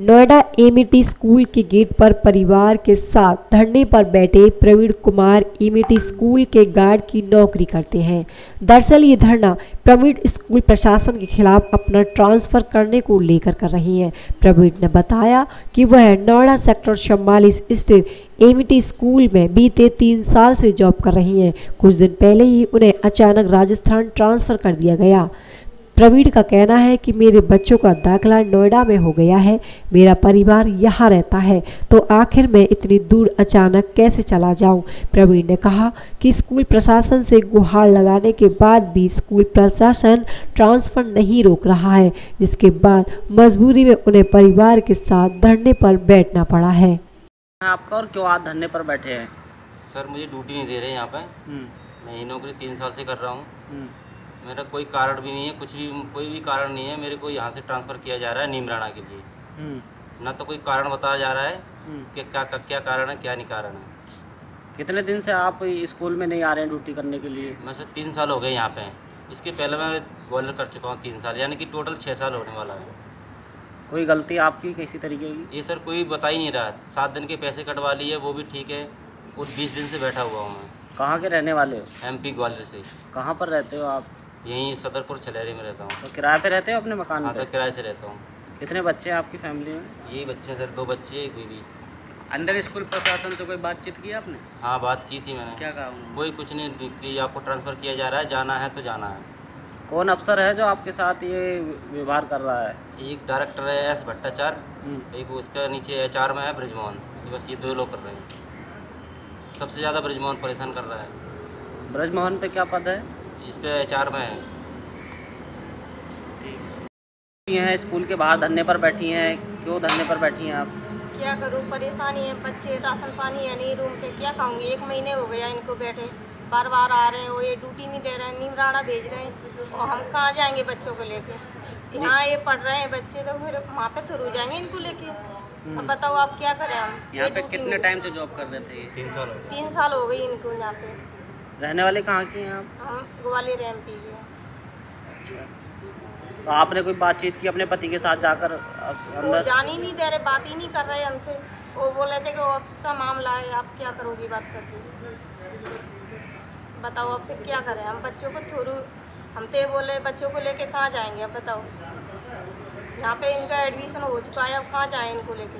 Noida Amity school के gate पर परिवार के साथ धरने पर बैठे प्रवीण कुमार एमिटी स्कूल के गार्ड की नौकरी करते हैं। दरअसल ये धरना प्रवीण स्कूल प्रशासन के खिलाफ अपना ट्रांसफ़र करने को लेकर कर रही हैं। प्रवीण ने बताया कि वह नोएडा सेक्टर चौवालीस स्थित एमिटी स्कूल में बीते तीन साल से जॉब कर रही हैं। कुछ दिन पहले ही उन्हें अचानक राजस्थान ट्रांसफ़र कर दिया गया। प्रवीण का कहना है कि मेरे बच्चों का दाखिला नोएडा में हो गया है मेरा परिवार यहाँ रहता है तो आखिर मैं इतनी दूर अचानक कैसे चला जाऊँ? प्रवीण ने कहा कि स्कूल प्रशासन से गुहार लगाने के बाद भी स्कूल प्रशासन ट्रांसफ़र नहीं रोक रहा है जिसके बाद मजबूरी में उन्हें परिवार के साथ धरने पर बैठना पड़ा है। आपका और क्यों आज धरने पर बैठे हैं? सर मुझे ड्यूटी नहीं दे रहे यहाँ पे। हम्म, मैं नौकरी तीन साल से कर रहा हूँ। हम्म, मेरा कोई कारण भी नहीं है कुछ भी कोई भी कारण नहीं है मेरे को यहाँ से ट्रांसफ़र किया जा रहा है नीमराना के लिए। हम्म, ना तो कोई कारण बताया जा रहा है हम्म। कि क्या क्या, क्या कारण है क्या नहीं कारण है। कितने दिन से आप स्कूल में नहीं आ रहे हैं ड्यूटी करने के लिए? मैं सर तीन साल हो गए यहाँ पे। इसके पहले मैं ग्वालियर कर चुका हूँ तीन साल यानी कि टोटल छः साल होने वाला है। कोई गलती आपकी किसी तरीके की? ये सर कोई बता ही नहीं रहा। सात दिन के पैसे कटवा लिए वो भी ठीक है और बीस दिन से बैठा हुआ हूँ मैं। कहाँ के रहने वाले हो? एम पी ग्वालियर से। कहाँ पर रहते हो आप? यहीं सदरपुर छलेरी में रहता हूँ। तो किराए पे रहते हो अपने मकान हाँ पे? सर किराए से रहता हूँ। कितने बच्चे हैं आपकी फैमिली में? यही बच्चे हैं सर दो बच्चे एक बीवी। अंदर स्कूल प्रशासन से कोई बातचीत की आपने? हाँ बात की थी मैंने। क्या कहा कोई कुछ नहीं कि आपको ट्रांसफ़र किया जा रहा है जाना है तो जाना है। कौन अफसर है जो आपके साथ ये व्यवहार कर रहा है? एक डायरेक्टर है एस भट्टाचार्य हम्म, एक उसका नीचे एच आर में है ब्रिजमोहन। ये बस ये दो लोग कर रहे हैं। सबसे ज़्यादा ब्रिजमोहन परेशान कर रहा है। ब्रजमोहन पे क्या पद है? इस पे एच आर में है। ये हैं स्कूल के बाहर धरने पर बैठी हैं। क्यों धरने पर बैठी हैं आप? क्या करूँ? परेशानी है बच्चे राशन पानी है नहीं रूम पे क्या खाऊँगी? एक महीने हो गया इनको बैठे। बार बार आ रहे हैं वो ये ड्यूटी नहीं दे रहे हैं नीमराना भेज रहे हैं। और हम कहाँ जाएँगे बच्चों को लेके? यहाँ ये पढ़ रहे हैं बच्चे तो फिर वहाँ पे थ्रू जाएँगे इनको लेके। अब बताओ आप क्या करें हम? यहाँ पे कितने टाइम से जॉब कर रहे थे तीन साल हो गए। तीन साल हो गई इनको यहाँ पे। रहने वाले कहाँ के हैं आप? हम ग्वालियर एम पी के। तो आपने कोई बातचीत की अपने पति के साथ जाकर वो अंदर? जान ही नहीं दे रहे बात ही नहीं कर रहे हमसे। वो बोल रहे थे कि ऑफ़िस का मामला है आप क्या करोगी बात करके? बताओ अब फिर क्या करें हम बच्चों को थोड़ू हम तो ये बोले बच्चों को लेके कहाँ जाएँगे अब बताओ। यहाँ पे इनका एडमिशन हो चुका है अब कहाँ जाएँ इनको लेके?